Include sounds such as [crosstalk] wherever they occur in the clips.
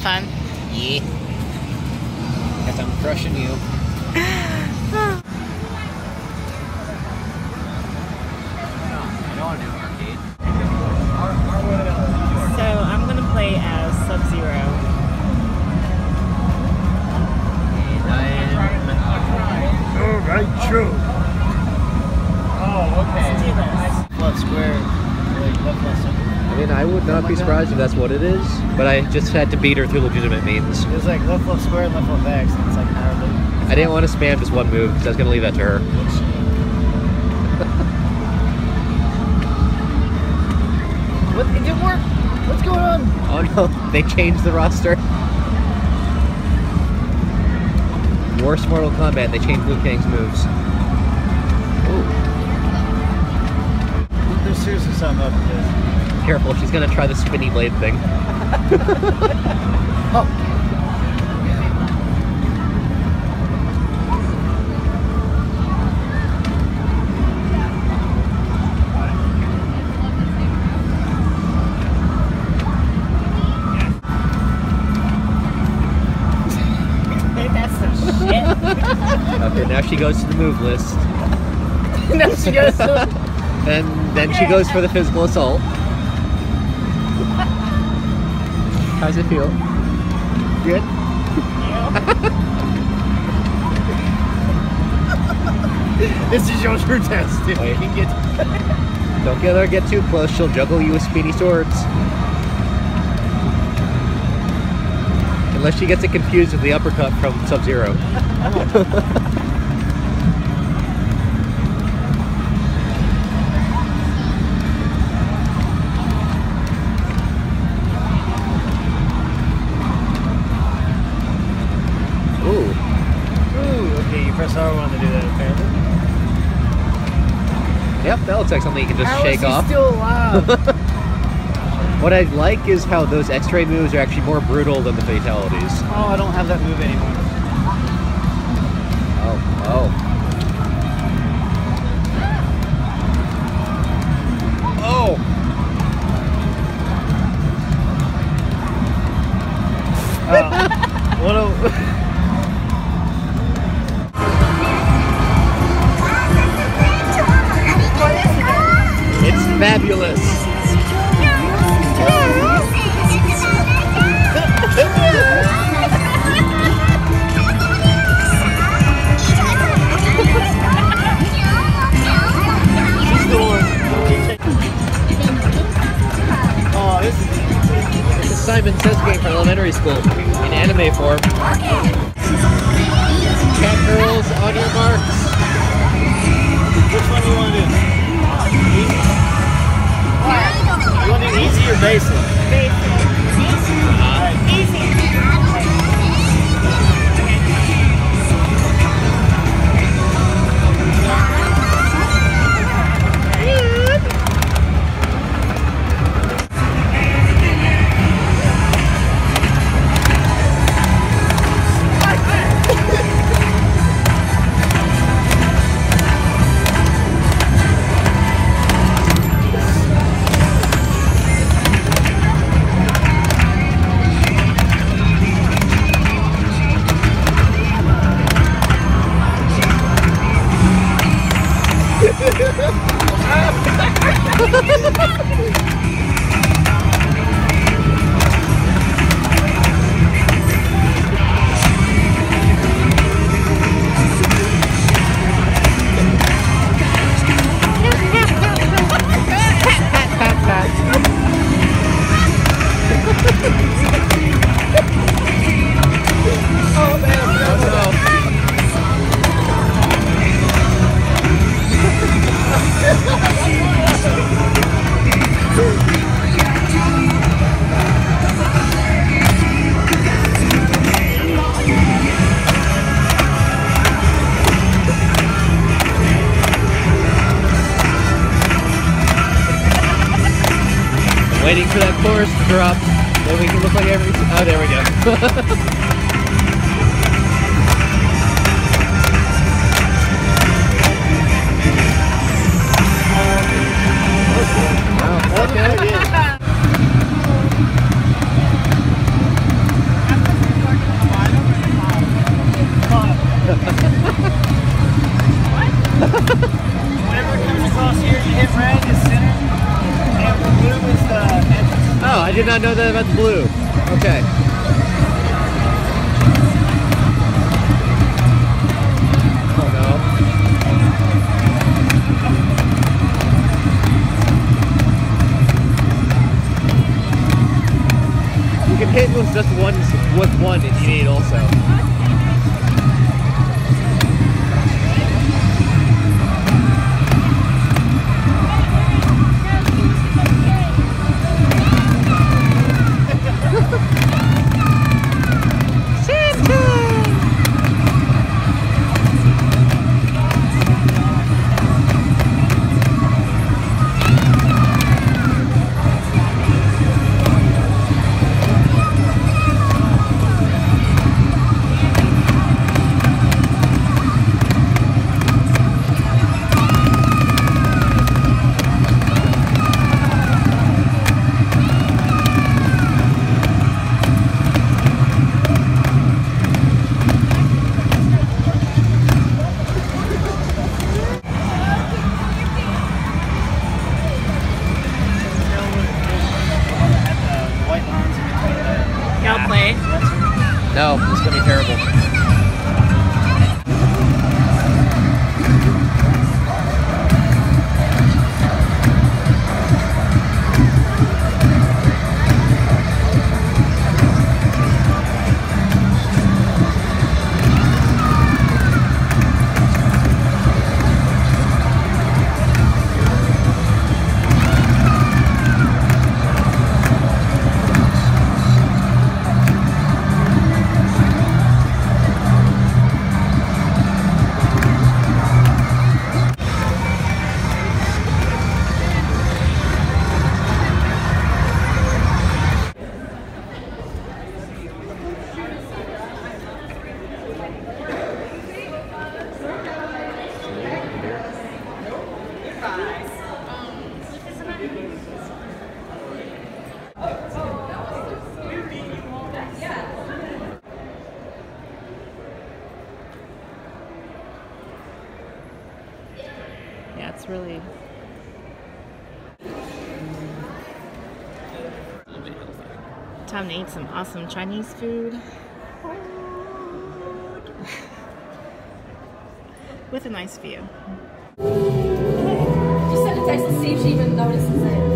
fun? Yeah. Guess I'm crushing you. What it is, but I just had to beat her through legitimate means. It was like left, left square, left, left X. And it's like how I didn't want to spam just one move because I was going to leave that to her. [laughs] What? It didn't work. What's going on? Oh no, [laughs] they changed the roster. Worst Mortal Kombat, they changed Liu Kang's moves. Ooh, There's seriously something up with this. Careful, she's gonna try the spinny blade thing. [laughs] Oh. That's some shit. [laughs] Okay, now she goes to the move list. [laughs] no, she goes to Then then she goes for the physical assault. How's it feel? Good? [laughs] This is your true test. If Wait. you can get [laughs] Don't get her get too close, she'll juggle you with speedy swords. Unless she gets it confused with the uppercut from Sub-Zero. [laughs] Ooh, okay, you press R1 to do that apparently. Yep, that looks like something you can just How is shake he off. still alive? [laughs] What I like is how those X-ray moves are actually more brutal than the fatalities. oh, I don't have that move anymore. Oh, oh. Oh! Simon Says game for elementary school in anime form. Cat girls on your marks. Waiting for that chorus to drop. Then we can look like every. Oh, there we go. [laughs] not know that about the blue. Okay. Oh. You can hit with just one with one if you need also. Really. Time to eat some awesome Chinese food. [laughs] With a nice view. Just send a text see if she even notices it.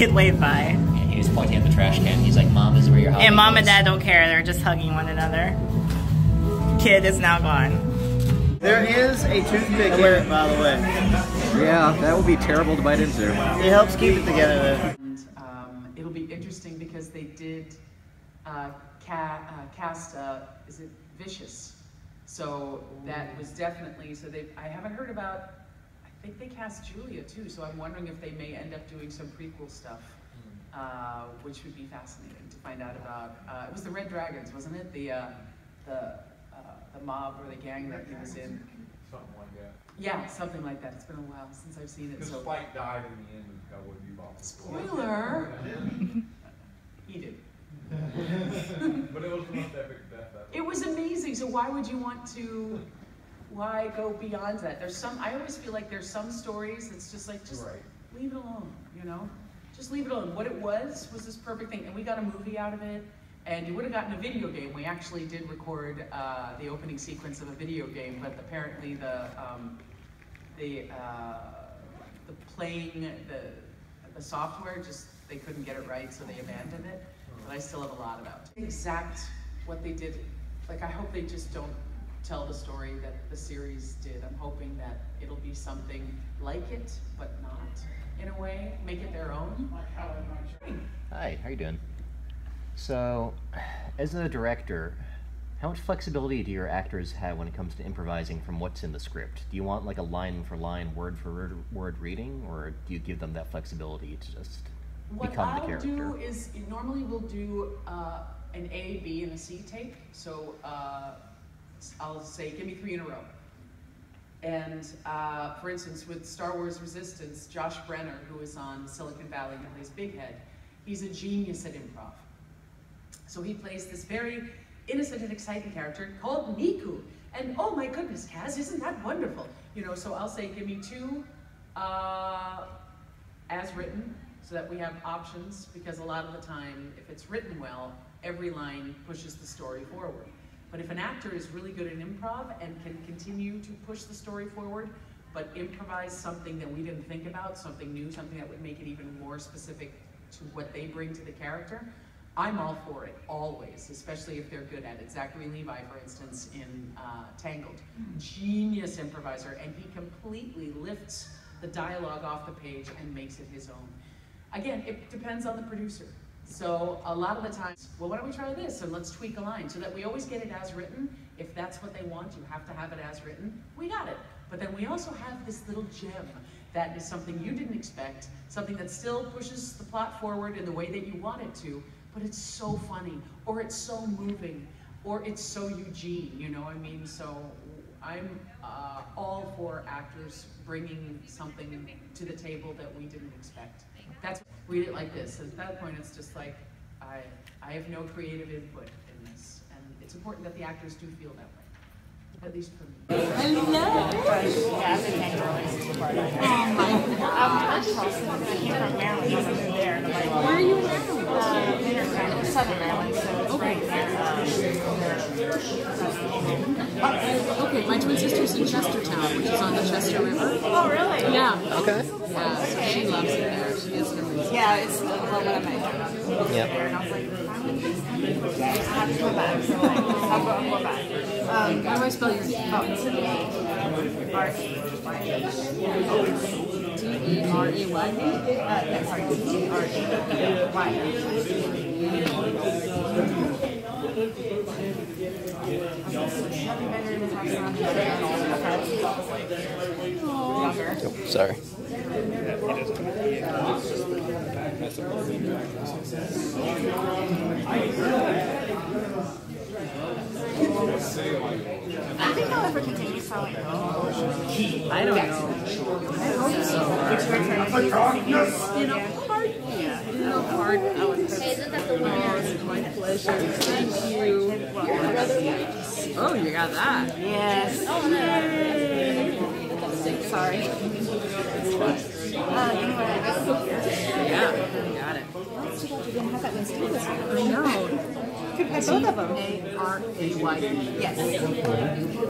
Kid waved by. And he was pointing at the trash can. He's like, Mom, this is where your hobby And mom and dad don't care. They're just hugging one another. Kid is now gone. There is a toothpick in it, by the way. Yeah, that would be terrible to bite into. It helps keep it together. Though. And um, it'll be interesting because they did uh, ca- uh, cast, uh, is it Vicious? So that was definitely, so they, I haven't heard about, I think they cast Julia too, so I'm wondering if they may end up doing some prequel stuff, uh, which would be fascinating to find out about. Uh, it was the Red Dragons, wasn't it? The, uh, the, uh, the mob or the gang that he was in. Something like that. Yeah, something like that. It's been a while since I've seen it, Because so. Spike died in the end of Cowboy Bebop. Spoiler! [laughs] He did. [laughs] But it was the most epic death ever. It was amazing. So why would you want to? Why go beyond that? There's some. I always feel like there's some stories that's just like just Right. leave it alone. You know, just leave it alone. What it was was this perfect thing, and we got a movie out of it. And you would have gotten a video game. We actually did record uh, the opening sequence of a video game, but apparently the um, the uh, the playing the the software just they couldn't get it right, so they abandoned it. But I still have a lot about it. exact what they did. Like I hope they just don't tell the story that the series did. I'm hoping that it'll be something like it, but not in a way. Make it their own. Hi, how you doing? So, as a director, how much flexibility do your actors have when it comes to improvising from what's in the script? Do you want like a line for line, word for word, reading, or do you give them that flexibility to just What become I'll the character? do is normally we'll do uh, an A, B, and a C take. So uh, I'll say, give me three in a row. And uh, for instance, with Star Wars Resistance, Josh Brener, who is on Silicon Valley and plays Big Head, he's a genius at improv. So he plays this very innocent and exciting character called Neeku. And oh my goodness, Kaz, isn't that wonderful? You know, so I'll say, give me two uh, as written, so that we have options, because a lot of the time, if it's written well, every line pushes the story forward. But if an actor is really good at improv and can continue to push the story forward, but improvise something that we didn't think about, something new, something that would make it even more specific to what they bring to the character, I'm all for it, always, especially if they're good at it. Zachary Levi, for instance, in uh, Tangled, genius improviser, and he completely lifts the dialogue off the page and makes it his own. Again, it depends on the producer. So a lot of the times, well, why don't we try this and let's tweak a line so that we always get it as written. If that's what they want, you have to have it as written. We got it. But then we also have this little gem that is something you didn't expect, something that still pushes the plot forward in the way that you want it to, but it's so funny, or it's so moving, or it's so Eugene, you know what I mean? So I'm uh, all for actors bringing something to the table that we didn't expect. That's read it like this. At that point, it's just like I I have no creative input in this, and it's important that the actors do feel that way, at least for me. Yeah, I've been hanging around this part. Oh my god. I came from Maryland. I was there. And like, where are you in Maryland? Uh, Southern Maryland. So it's right there. Uh, okay, my twin sister's in Chestertown, which is on the Chester River. Oh, really? Yeah. Okay. Yeah, so she loves it there. She is an amazing. Yeah, it's well, what am I? Yep. Um, How do I spell your name? oh, R A Y. D E R A Y. Uh, sorry, T R A Y. Like, younger. Sorry. I think I'll ever continue selling those. I don't know. It's your turn. You know, hard. Yeah. You know, hard. I would Hey, isn't that the one? My pleasure. Thank you. Oh, you got that. Yes. Sorry. Uh, anyway, Yeah, you got it. You didn't have that one still I know. Could both of them. A R A Y E. Yes.